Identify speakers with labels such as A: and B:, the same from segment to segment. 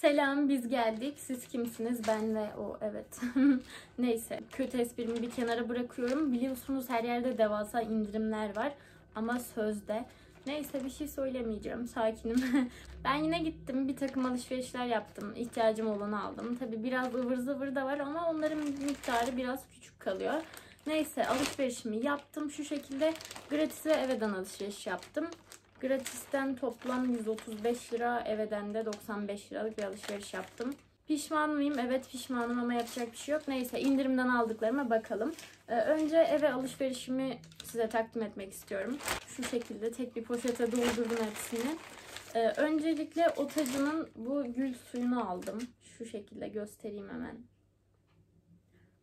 A: Selam biz geldik. Siz kimsiniz? Ben ve o evet. Neyse kötü esprimi bir kenara bırakıyorum. Biliyorsunuz her yerde devasa indirimler var. Ama sözde. Neyse bir şey söylemeyeceğim. Sakinim. ben yine gittim. Bir takım alışverişler yaptım. İhtiyacım olanı aldım. Tabi biraz ıvır zıvır da var ama onların miktarı biraz küçük kalıyor. Neyse alışverişimi yaptım. Şu şekilde gratis ve eveden alışveriş yaptım. Gratis'ten toplam 135 lira, eveden de 95 liralık bir alışveriş yaptım. Pişman mıyım? Evet pişmanım ama yapacak bir şey yok. Neyse indirimden aldıklarıma bakalım. Ee, önce eve alışverişimi size takdim etmek istiyorum. Şu şekilde tek bir poşete doldurdum hepsini. Ee, öncelikle Otacı'nın bu gül suyunu aldım. Şu şekilde göstereyim hemen.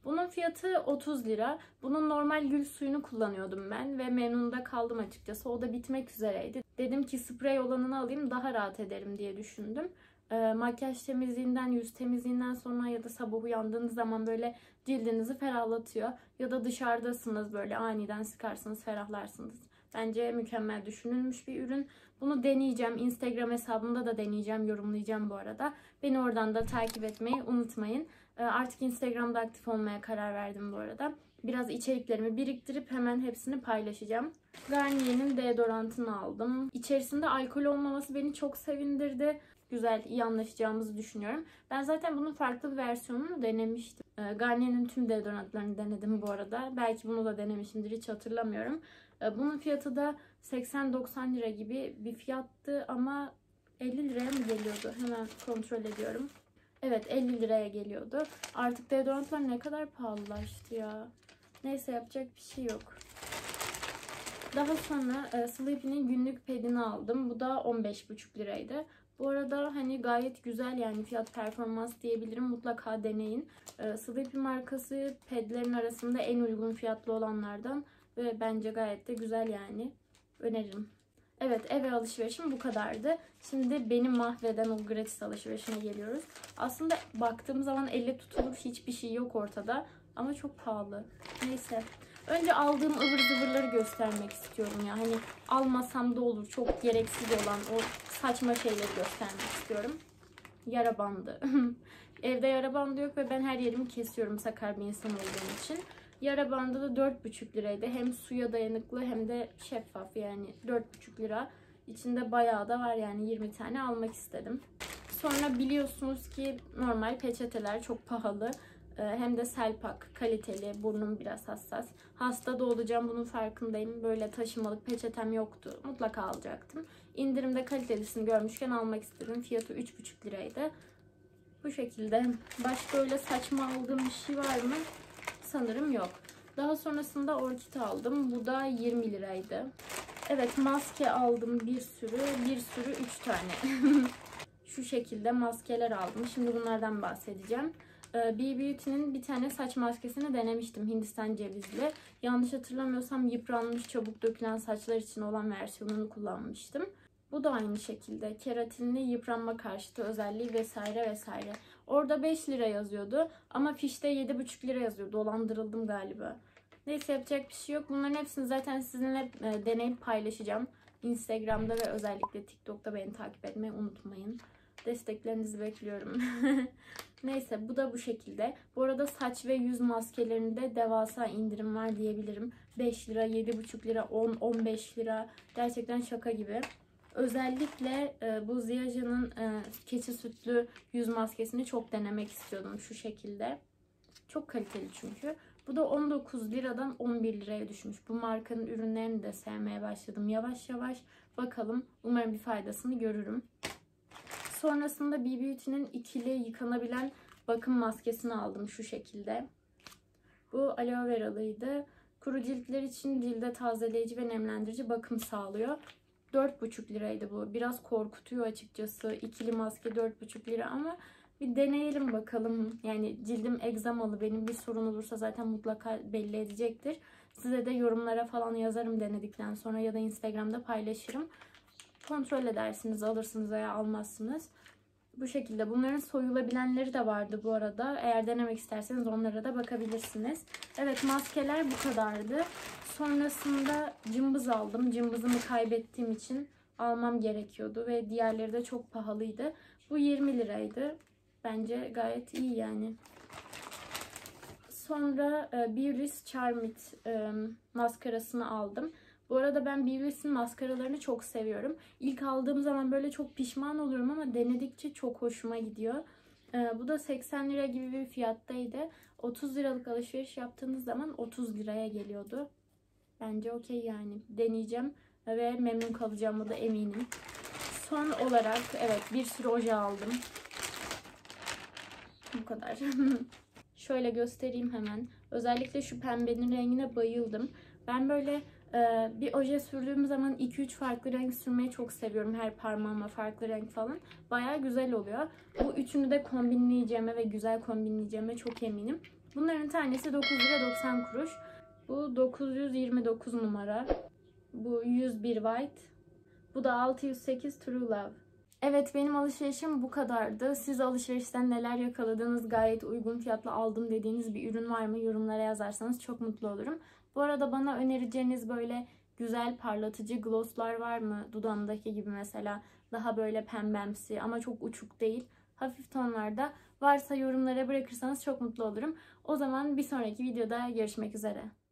A: Bunun fiyatı 30 lira. Bunun normal gül suyunu kullanıyordum ben ve memnun da kaldım açıkçası. O da bitmek üzereydi. Dedim ki sprey olanını alayım daha rahat ederim diye düşündüm. E, makyaj temizliğinden, yüz temizliğinden sonra ya da sabah uyandığınız zaman böyle cildinizi ferahlatıyor. Ya da dışarıdasınız böyle aniden sıkarsınız, ferahlarsınız. Bence mükemmel düşünülmüş bir ürün. Bunu deneyeceğim. Instagram hesabımda da deneyeceğim, yorumlayacağım bu arada. Beni oradan da takip etmeyi unutmayın. Ee, artık Instagram'da aktif olmaya karar verdim bu arada. Biraz içeriklerimi biriktirip hemen hepsini paylaşacağım. Garnier'in deodorantını aldım. İçerisinde alkol olmaması beni çok sevindirdi. Güzel, iyi anlaşacağımızı düşünüyorum. Ben zaten bunun farklı bir versiyonunu denemiştim. Ee, Garnier'in tüm deodorantlarını denedim bu arada. Belki bunu da denemişimdir, hiç hatırlamıyorum. Ee, bunun fiyatı da 80-90 lira gibi bir fiyattı ama 50 liraya mı geliyordu? Hemen kontrol ediyorum. Evet 50 liraya geliyordu. Artık deodorantlar ne kadar pahalılaştı ya. Neyse yapacak bir şey yok. Daha sonra e, Sleepy'nin günlük pedini aldım. Bu da 15,5 liraydı. Bu arada hani gayet güzel yani fiyat performans diyebilirim. Mutlaka deneyin. E, Sleepy markası pedlerin arasında en uygun fiyatlı olanlardan ve bence gayet de güzel yani. Öneririm. Evet eve alışverişim bu kadardı. Şimdi beni mahveden o gratis alışverişine geliyoruz. Aslında baktığım zaman elle tutulur hiçbir şey yok ortada. Ama çok pahalı. Neyse. Önce aldığım ıvır zıvırları göstermek istiyorum ya. Hani almasam da olur. Çok gereksiz olan o saçma şeyleri göstermek istiyorum. Yara bandı. Evde yara bandı yok ve ben her yerimi kesiyorum sakar bir insan olduğum için. Yara bandı da 4,5 liraydı. Hem suya dayanıklı hem de şeffaf yani 4,5 lira. İçinde bayağı da var yani 20 tane almak istedim. Sonra biliyorsunuz ki normal peçeteler çok pahalı. Ee, hem de selpak kaliteli. Burnum biraz hassas. Hasta da olacağım bunun farkındayım. Böyle taşımalık peçetem yoktu. Mutlaka alacaktım. İndirimde kalitelisini görmüşken almak istedim. Fiyatı 3,5 liraydı. Bu şekilde. Başka öyle saçma aldığım bir şey var mı? Sanırım yok. Daha sonrasında orkid aldım. Bu da 20 liraydı. Evet maske aldım bir sürü. Bir sürü 3 tane. Şu şekilde maskeler aldım. Şimdi bunlardan bahsedeceğim. Ee, B Beauty'nin bir tane saç maskesini denemiştim Hindistan cevizli. Yanlış hatırlamıyorsam yıpranmış çabuk dökülen saçlar için olan versiyonunu kullanmıştım. Bu da aynı şekilde keratinli yıpranma karşıtı özelliği vesaire vesaire. Orada 5 lira yazıyordu ama fişte 7,5 lira yazıyor. Dolandırıldım galiba. Neyse yapacak bir şey yok. Bunların hepsini zaten sizinle e, deneyip paylaşacağım. Instagram'da ve özellikle TikTok'ta beni takip etmeyi unutmayın. Desteklerinizi bekliyorum. Neyse bu da bu şekilde. Bu arada saç ve yüz maskelerinde devasa indirim var diyebilirim. 5 lira, 7,5 lira, 10, 15 lira. Gerçekten şaka gibi. Özellikle e, bu Ziyaja'nın e, keçi sütlü yüz maskesini çok denemek istiyordum şu şekilde. Çok kaliteli çünkü. Bu da 19 liradan 11 liraya düşmüş. Bu markanın ürünlerini de sevmeye başladım yavaş yavaş. Bakalım umarım bir faydasını görürüm. Sonrasında B Beauty'nin ikili yıkanabilen bakım maskesini aldım şu şekilde. Bu aloe veralıydı. Kuru ciltler için cilde tazeleyici ve nemlendirici bakım sağlıyor. 4,5 liraydı bu. Biraz korkutuyor açıkçası. İkili maske 4,5 lira ama bir deneyelim bakalım. Yani cildim egzamalı. Benim bir sorun olursa zaten mutlaka belli edecektir. Size de yorumlara falan yazarım denedikten sonra ya da Instagram'da paylaşırım. Kontrol edersiniz, alırsınız veya almazsınız. Bu şekilde. Bunların soyulabilenleri de vardı bu arada. Eğer denemek isterseniz onlara da bakabilirsiniz. Evet maskeler bu kadardı. Sonrasında cımbız aldım. Cımbızımı kaybettiğim için almam gerekiyordu ve diğerleri de çok pahalıydı. Bu Bu 20 liraydı. Bence gayet iyi yani. Sonra e, Beauty's Charmit e, maskarasını aldım. Bu arada ben Beauty's'in maskaralarını çok seviyorum. İlk aldığım zaman böyle çok pişman oluyorum ama denedikçe çok hoşuma gidiyor. E, bu da 80 lira gibi bir fiyattaydı. 30 liralık alışveriş yaptığınız zaman 30 liraya geliyordu. Bence okey yani. Deneyeceğim ve memnun kalacağımı da eminim. Son olarak evet bir sürü oje aldım. Bu kadar. Şöyle göstereyim hemen. Özellikle şu pembenin rengine bayıldım. Ben böyle bir oje sürdüğüm zaman 2-3 farklı renk sürmeyi çok seviyorum. Her parmağıma farklı renk falan. Baya güzel oluyor. Bu üçünü de kombinleyeceğime ve güzel kombinleyeceğime çok eminim. Bunların tanesi 9 lira 90 kuruş. Bu 929 numara. Bu 101 white. Bu da 608 true love. Evet benim alışverişim bu kadardı. Siz alışverişten neler yakaladınız, gayet uygun fiyatla aldım dediğiniz bir ürün var mı yorumlara yazarsanız çok mutlu olurum. Bu arada bana önereceğiniz böyle güzel parlatıcı glosslar var mı? Dudağımdaki gibi mesela daha böyle pembemsi ama çok uçuk değil. Hafif tonlarda varsa yorumlara bırakırsanız çok mutlu olurum. O zaman bir sonraki videoda görüşmek üzere.